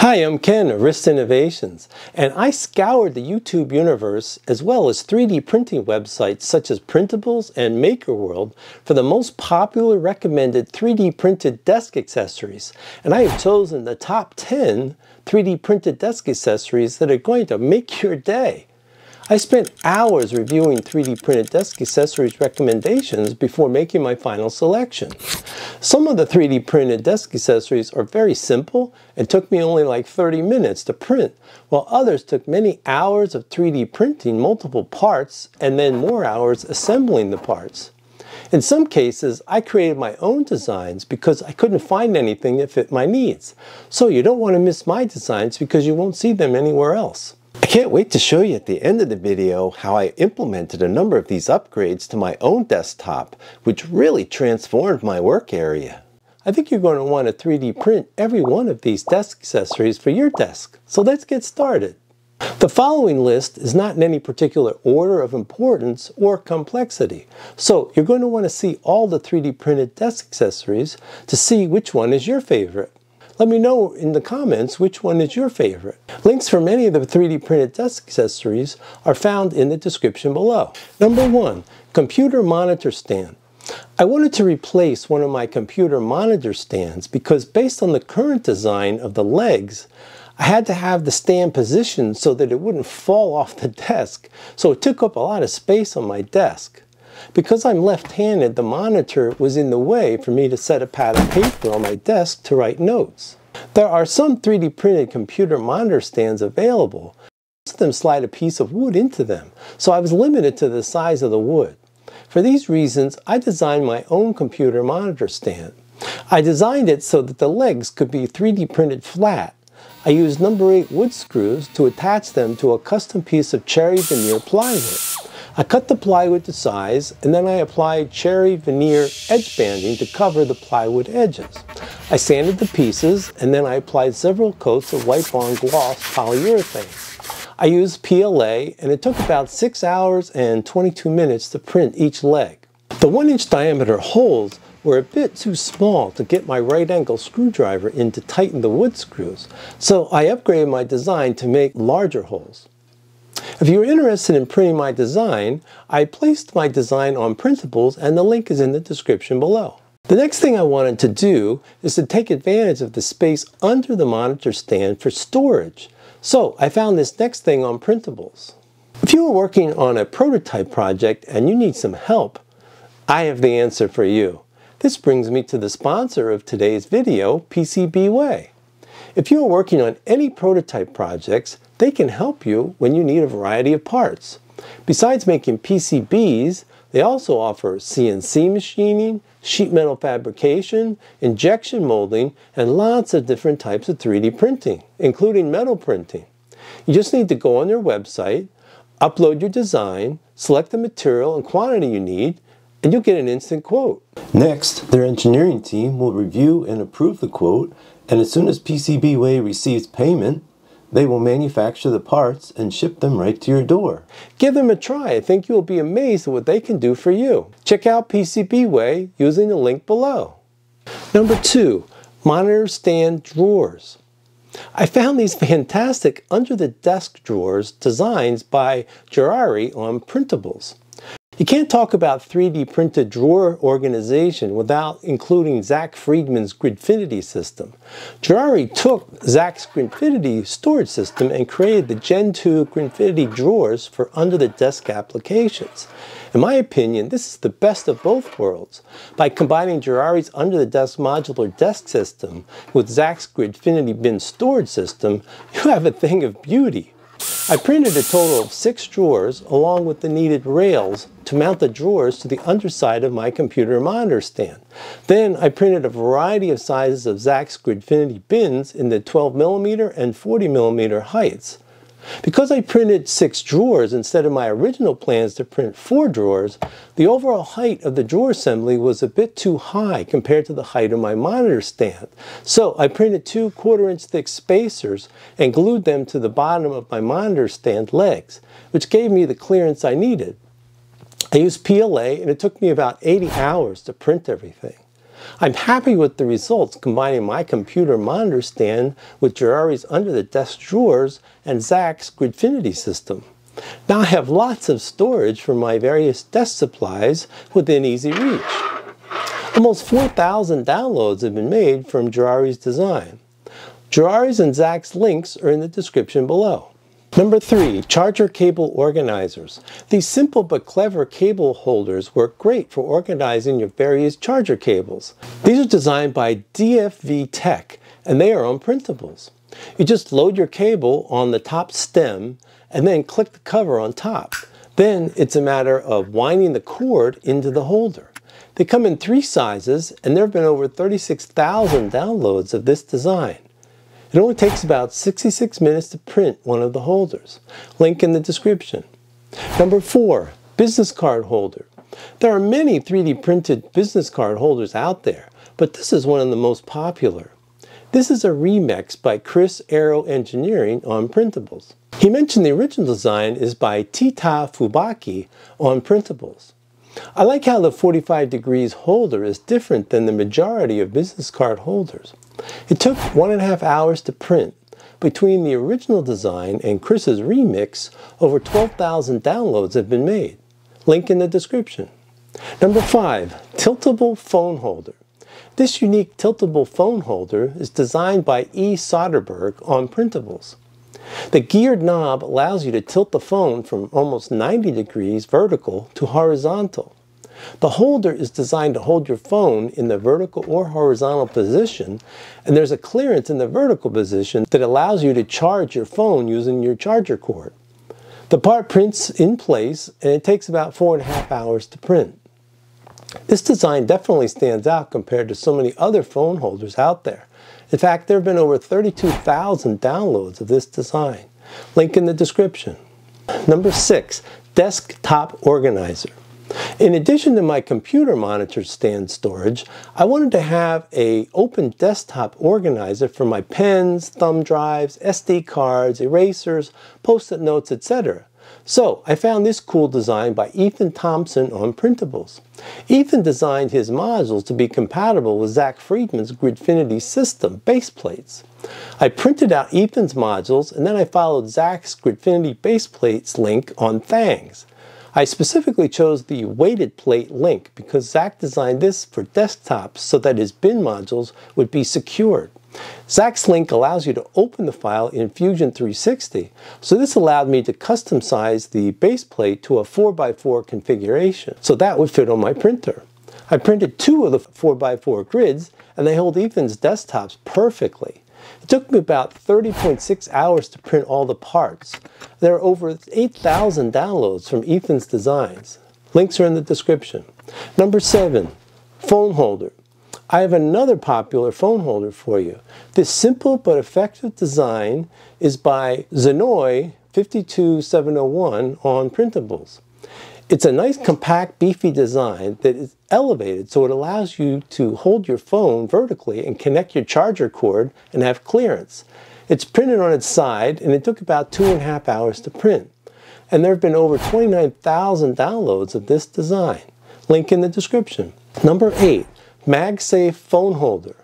Hi, I'm Ken of Rist Innovations, and I scoured the YouTube universe as well as 3D printing websites such as Printables and MakerWorld for the most popular recommended 3D printed desk accessories. And I have chosen the top 10 3D printed desk accessories that are going to make your day. I spent hours reviewing 3D printed desk accessories recommendations before making my final selection. Some of the 3D printed desk accessories are very simple and took me only like 30 minutes to print, while others took many hours of 3D printing multiple parts and then more hours assembling the parts. In some cases, I created my own designs because I couldn't find anything that fit my needs. So you don't want to miss my designs because you won't see them anywhere else. Can't wait to show you at the end of the video how I implemented a number of these upgrades to my own desktop, which really transformed my work area. I think you're going to want to 3D print every one of these desk accessories for your desk. So let's get started. The following list is not in any particular order of importance or complexity. So you're going to want to see all the 3D printed desk accessories to see which one is your favorite. Let me know in the comments which one is your favorite. Links for many of the 3D printed desk accessories are found in the description below. Number one, computer monitor stand. I wanted to replace one of my computer monitor stands because based on the current design of the legs, I had to have the stand positioned so that it wouldn't fall off the desk, so it took up a lot of space on my desk. Because I'm left-handed, the monitor was in the way for me to set a pad of paper on my desk to write notes. There are some 3D printed computer monitor stands available. Most of them slide a piece of wood into them, so I was limited to the size of the wood. For these reasons, I designed my own computer monitor stand. I designed it so that the legs could be 3D printed flat. I used number 8 wood screws to attach them to a custom piece of cherry veneer plywood. I cut the plywood to size and then I applied cherry veneer edge banding to cover the plywood edges. I sanded the pieces and then I applied several coats of Wipe-On gloss polyurethane. I used PLA and it took about 6 hours and 22 minutes to print each leg. The 1 inch diameter holes were a bit too small to get my right angle screwdriver in to tighten the wood screws, so I upgraded my design to make larger holes. If you're interested in printing my design, I placed my design on printables and the link is in the description below. The next thing I wanted to do is to take advantage of the space under the monitor stand for storage. So I found this next thing on printables. If you are working on a prototype project and you need some help, I have the answer for you. This brings me to the sponsor of today's video, PCBWay. If you are working on any prototype projects, they can help you when you need a variety of parts. Besides making PCBs, they also offer CNC machining, sheet metal fabrication, injection molding, and lots of different types of 3D printing, including metal printing. You just need to go on their website, upload your design, select the material and quantity you need, and you'll get an instant quote. Next, their engineering team will review and approve the quote and as soon as PCBWay receives payment, they will manufacture the parts and ship them right to your door. Give them a try. I think you'll be amazed at what they can do for you. Check out PCBWay using the link below. Number two, monitor stand drawers. I found these fantastic under the desk drawers designs by Gerari on printables. You can't talk about 3D printed drawer organization without including Zack Freedman's Gridfinity system. Gerari took Zack's Gridfinity storage system and created the Gen 2 Gridfinity drawers for under-the-desk applications. In my opinion, this is the best of both worlds. By combining Gerari's under-the-desk modular desk system with Zack's Gridfinity bin storage system, you have a thing of beauty. I printed a total of six drawers along with the needed rails to mount the drawers to the underside of my computer monitor stand. Then I printed a variety of sizes of Zack's Gridfinity bins in the 12 millimeter and 40 millimeter heights. Because I printed six drawers instead of my original plans to print four drawers, the overall height of the drawer assembly was a bit too high compared to the height of my monitor stand. So I printed two quarter inch thick spacers and glued them to the bottom of my monitor stand legs, which gave me the clearance I needed. I used PLA and it took me about 80 hours to print everything. I'm happy with the results combining my computer monitor stand with Girari's under the desk drawers and Zack's Gridfinity system. Now I have lots of storage for my various desk supplies within easy reach. Almost 4,000 downloads have been made from Girari's design. Girari's and Zack's links are in the description below. Number three, charger cable organizers. These simple but clever cable holders work great for organizing your various charger cables. These are designed by DFV Tech and they are on printables. You just load your cable on the top stem and then click the cover on top. Then it's a matter of winding the cord into the holder. They come in three sizes and there have been over 36,000 downloads of this design. It only takes about 66 minutes to print one of the holders. Link in the description. Number four, business card holder. There are many 3D printed business card holders out there, but this is one of the most popular. This is a remix by Chris Aero Engineering on printables. He mentioned the original design is by Tita Fubaki on printables. I like how the 45 degrees holder is different than the majority of business card holders. It took one and a half hours to print. Between the original design and Chris's remix, over 12,000 downloads have been made. Link in the description. Number 5. Tiltable Phone Holder. This unique tiltable phone holder is designed by E. Soderberg on printables. The geared knob allows you to tilt the phone from almost 90 degrees vertical to horizontal. The holder is designed to hold your phone in the vertical or horizontal position, and there's a clearance in the vertical position that allows you to charge your phone using your charger cord. The part prints in place, and it takes about four and a half hours to print. This design definitely stands out compared to so many other phone holders out there. In fact, there have been over 32,000 downloads of this design. Link in the description. Number six, desktop organizer. In addition to my computer monitor stand storage, I wanted to have a open desktop organizer for my pens, thumb drives, SD cards, erasers, post-it notes, etc. So I found this cool design by Ethan Thompson on printables. Ethan designed his modules to be compatible with Zack Freedman's Gridfinity system base plates. I printed out Ethan's modules and then I followed Zack's Gridfinity base plates link on Thangs. I specifically chose the weighted plate link because Zack designed this for desktops so that his bin modules would be secured. Zack's link allows you to open the file in Fusion 360, so this allowed me to custom size the base plate to a 4x4 configuration, so that would fit on my printer. I printed two of the 4x4 grids, and they hold Ethan's desktops perfectly. It took me about 30.6 hours to print all the parts. There are over 8,000 downloads from Ethan's designs. Links are in the description. Number seven, phone holder. I have another popular phone holder for you. This simple but effective design is by Zenoi 52701 on printables. It's a nice compact beefy design that is elevated so it allows you to hold your phone vertically and connect your charger cord and have clearance. It's printed on its side and it took about two and a half hours to print. And there have been over 29,000 downloads of this design. Link in the description. Number 8. MagSafe phone holder.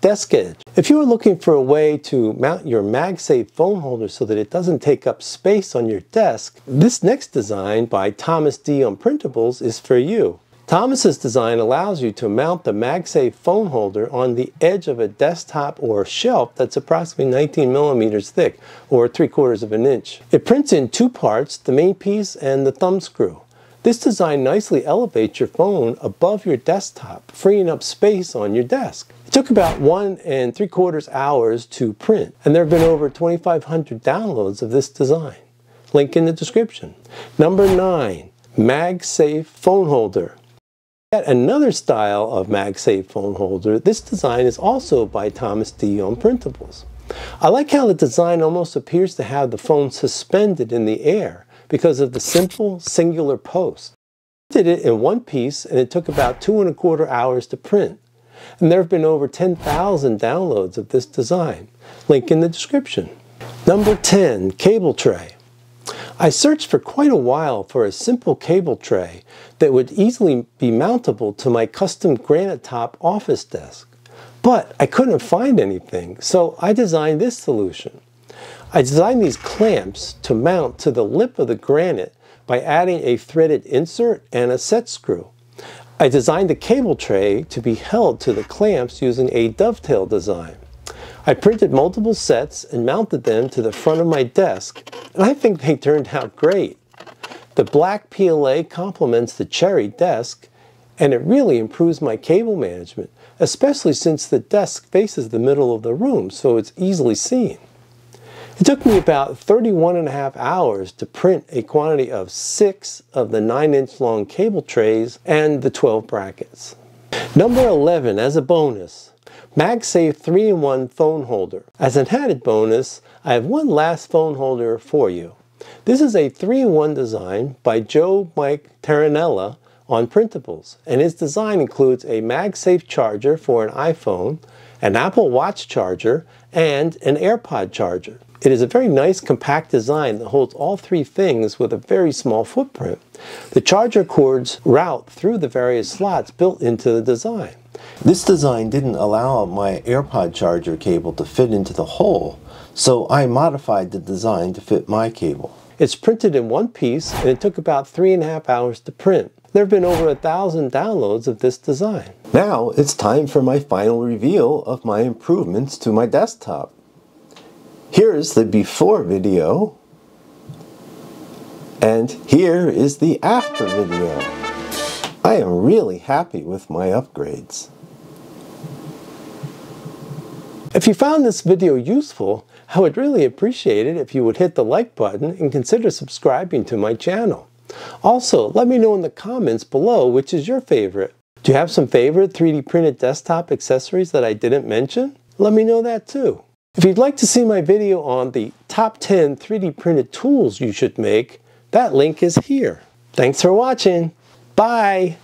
Desk Edge. If you are looking for a way to mount your MagSafe phone holder so that it doesn't take up space on your desk, this next design by Thomas D on Printables is for you. Thomas's design allows you to mount the MagSafe phone holder on the edge of a desktop or shelf that's approximately 19 millimeters thick, or 3 quarters of an inch. It prints in two parts, the main piece and the thumb screw. This design nicely elevates your phone above your desktop, freeing up space on your desk. Took about one and three quarters hours to print, and there have been over 2,500 downloads of this design. Link in the description. Number nine, MagSafe phone holder. Yet another style of MagSafe phone holder, this design is also by Thomas D on printables. I like how the design almost appears to have the phone suspended in the air because of the simple singular post. I did it in one piece and it took about two and a quarter hours to print. And there have been over 10,000 downloads of this design. Link in the description. Number 10, cable tray. I searched for quite a while for a simple cable tray that would easily be mountable to my custom granite top office desk. But I couldn't find anything, so I designed this solution. I designed these clamps to mount to the lip of the granite by adding a threaded insert and a set screw. I designed the cable tray to be held to the clamps using a dovetail design. I printed multiple sets and mounted them to the front of my desk, and I think they turned out great. The black PLA complements the cherry desk, and it really improves my cable management, especially since the desk faces the middle of the room, so it's easily seen. It took me about 31 and a half hours to print a quantity of six of the 9 inch long cable trays and the 12 brackets. Number 11 as a bonus, MagSafe 3-in-1 phone holder. As an added bonus, I have one last phone holder for you. This is a 3-in-1 design by Joe Mike Terranella on printables, and his design includes a MagSafe charger for an iPhone, an Apple Watch charger, and an AirPod charger. It is a very nice compact design that holds all three things with a very small footprint. The charger cords route through the various slots built into the design. This design didn't allow my AirPod charger cable to fit into the hole, so I modified the design to fit my cable. It's printed in one piece and it took about three and a half hours to print. There have been over a thousand downloads of this design. Now it's time for my final reveal of my improvements to my desktop. Here's the before video and here is the after video. I am really happy with my upgrades. If you found this video useful, I would really appreciate it if you would hit the like button and consider subscribing to my channel. Also, let me know in the comments below which is your favorite. Do you have some favorite 3D printed desktop accessories that I didn't mention? Let me know that too. If you'd like to see my video on the top 10 3D printed tools you should make, that link is here. Thanks for watching. Bye.